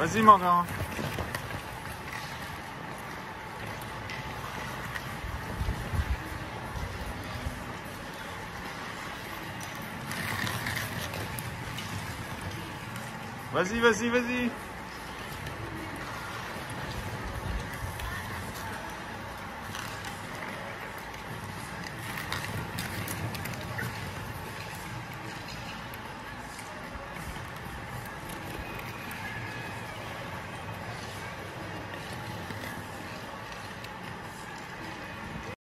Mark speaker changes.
Speaker 1: Vas-y, Morgan. Vas-y, vas-y, vas-y.